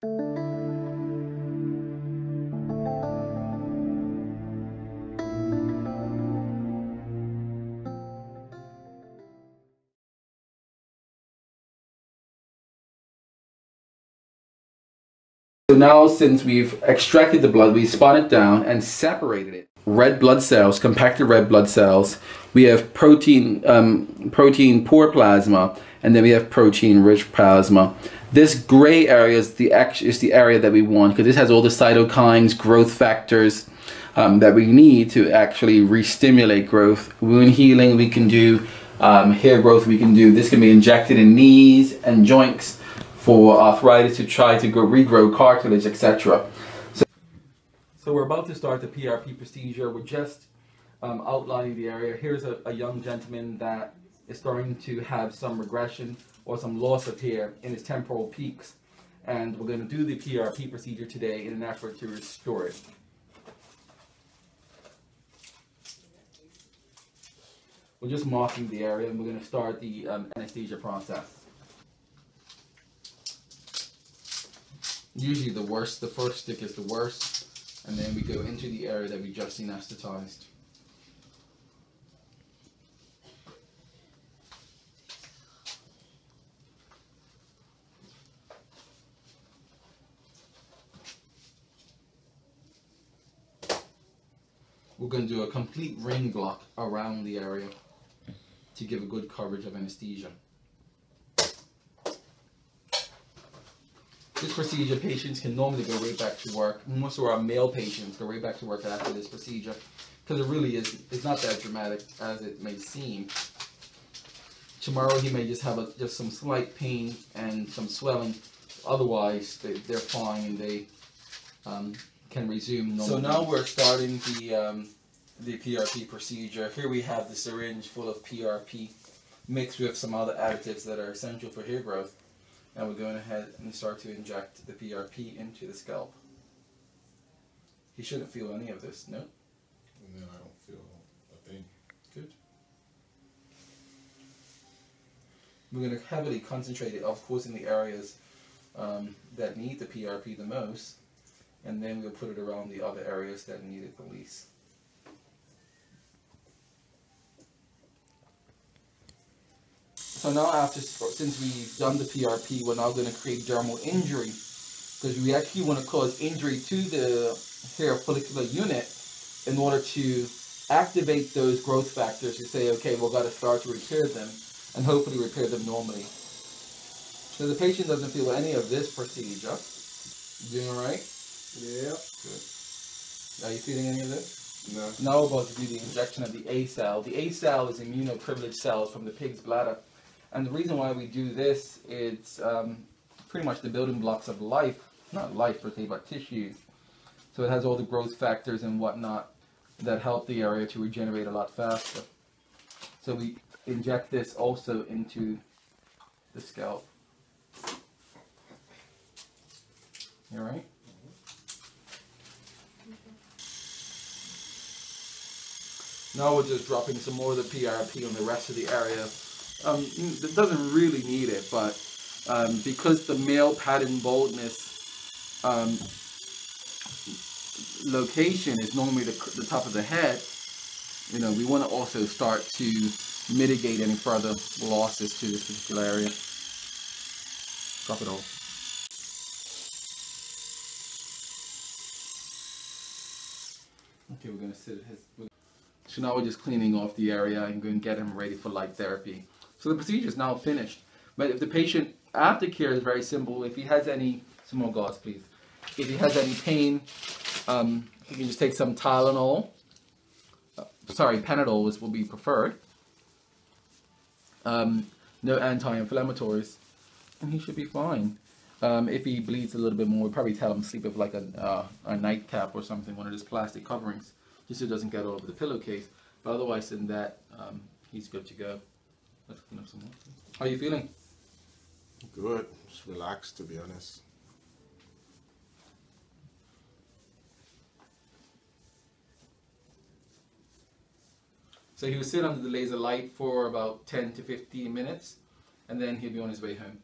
So now since we've extracted the blood, we spun it down and separated it. Red blood cells, compacted red blood cells. We have protein, um, protein poor plasma, and then we have protein rich plasma. This gray area is the is the area that we want because this has all the cytokines, growth factors um, that we need to actually re-stimulate growth. Wound healing we can do, um, hair growth we can do. This can be injected in knees and joints for arthritis to try to grow, regrow cartilage, etc. So, so we're about to start the PRP procedure. We're just um, outlining the area. Here's a, a young gentleman that is starting to have some regression or some loss of hair in his temporal peaks. And we're going to do the PRP procedure today in an effort to restore it. We're just marking the area and we're going to start the um, anesthesia process. usually the worst, the first stick is the worst, and then we go into the area that we just anesthetized. We're going to do a complete ring block around the area to give a good coverage of anesthesia. This procedure, patients can normally go right back to work. Most of our male patients go right back to work after this procedure because it really is it's not that dramatic as it may seem. Tomorrow he may just have a, just some slight pain and some swelling. Otherwise, they, they're fine and they um, can resume normal. So now we're starting the um, the PRP procedure. Here we have the syringe full of PRP mixed with some other additives that are essential for hair growth. And we're going ahead and start to inject the PRP into the scalp. He shouldn't feel any of this, no? And then I don't feel a thing. Good. We're going to heavily concentrate it, of course, in the areas um, that need the PRP the most, and then we'll put it around the other areas that need it the least. So now after, since we've done the PRP, we're now going to create dermal injury because we actually want to cause injury to the hair follicular unit in order to activate those growth factors to say, okay, we've got to start to repair them and hopefully repair them normally. So the patient doesn't feel any of this procedure. You doing all right? Yeah. Good. Are you feeling any of this? No. Now we're about to do the injection of the ACell. The ACell is immunoprivileged cells from the pig's bladder. And the reason why we do this it's um, pretty much the building blocks of life, not life per se, but tissues. So it has all the growth factors and whatnot that help the area to regenerate a lot faster. So we inject this also into the scalp. You alright? Now we're just dropping some more of the PRP on the rest of the area um, it doesn't really need it, but um, because the male pattern baldness um, location is normally the, the top of the head, you know, we want to also start to mitigate any further losses to this particular area. Drop it all. Okay, we're to sit his... So now we're just cleaning off the area and going to get him ready for light therapy. So the procedure is now finished. But if the patient aftercare is very simple, if he has any, some more gauze please. If he has any pain, um, he can just take some Tylenol. Uh, sorry, Panadol will be preferred. Um, no anti-inflammatories, and he should be fine. Um, if he bleeds a little bit more, we'll probably tell him to sleep with like a, uh, a nightcap or something, one of those plastic coverings, just so it doesn't get all over the pillowcase. But otherwise than that, um, he's good to go. How are you feeling? Good. Just relaxed, to be honest. So he will sit under the laser light for about 10 to 15 minutes and then he'll be on his way home.